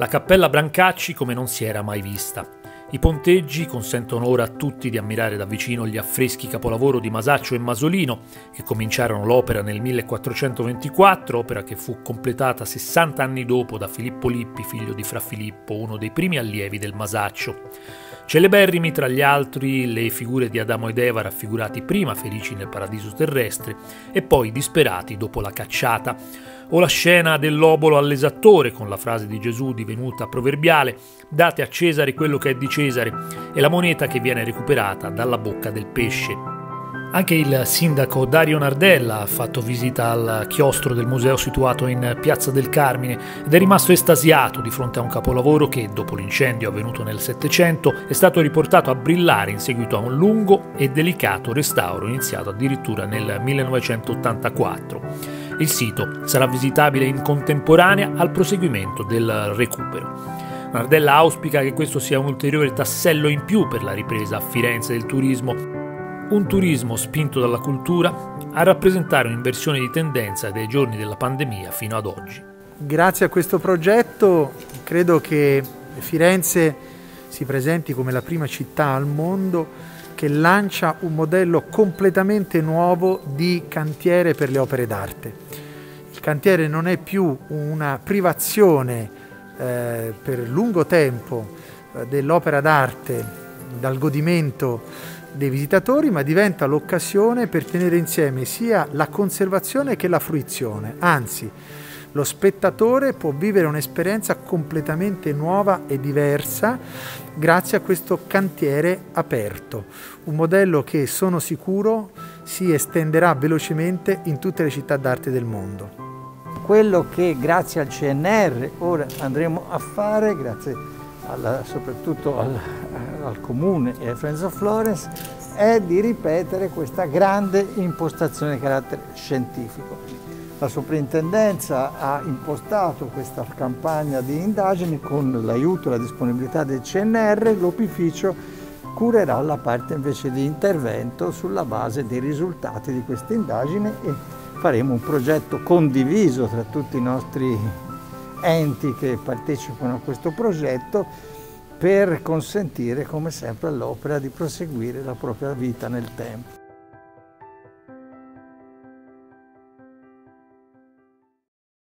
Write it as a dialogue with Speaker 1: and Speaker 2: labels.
Speaker 1: La cappella Brancacci come non si era mai vista. I ponteggi consentono ora a tutti di ammirare da vicino gli affreschi capolavoro di Masaccio e Masolino, che cominciarono l'opera nel 1424, opera che fu completata 60 anni dopo da Filippo Lippi, figlio di Fra Filippo, uno dei primi allievi del Masaccio. Celeberrimi tra gli altri le figure di Adamo ed Eva raffigurati prima felici nel paradiso terrestre e poi disperati dopo la cacciata, o la scena dell'obolo all'esattore con la frase di Gesù divenuta proverbiale date a Cesare quello che è di Cesare e la moneta che viene recuperata dalla bocca del pesce. Anche il sindaco Dario Nardella ha fatto visita al chiostro del museo situato in Piazza del Carmine ed è rimasto estasiato di fronte a un capolavoro che, dopo l'incendio avvenuto nel Settecento, è stato riportato a brillare in seguito a un lungo e delicato restauro iniziato addirittura nel 1984. Il sito sarà visitabile in contemporanea al proseguimento del recupero. Nardella auspica che questo sia un ulteriore tassello in più per la ripresa a Firenze del turismo un turismo spinto dalla cultura a rappresentare un'inversione di tendenza dai giorni della pandemia fino ad oggi.
Speaker 2: Grazie a questo progetto credo che Firenze si presenti come la prima città al mondo che lancia un modello completamente nuovo di cantiere per le opere d'arte. Il cantiere non è più una privazione eh, per lungo tempo eh, dell'opera d'arte dal godimento dei visitatori, ma diventa l'occasione per tenere insieme sia la conservazione che la fruizione. Anzi, lo spettatore può vivere un'esperienza completamente nuova e diversa grazie a questo cantiere aperto, un modello che sono sicuro si estenderà velocemente in tutte le città d'arte del mondo.
Speaker 3: Quello che grazie al CNR ora andremo a fare, grazie alla, soprattutto al, al Comune e ai Friends of Florence, è di ripetere questa grande impostazione di carattere scientifico. La soprintendenza ha impostato questa campagna di indagini con l'aiuto e la disponibilità del CNR, l'opificio curerà la parte invece di intervento sulla base dei risultati di questa indagine faremo un progetto condiviso tra tutti i nostri enti che partecipano a questo progetto per consentire come sempre all'opera di proseguire la propria vita nel tempo.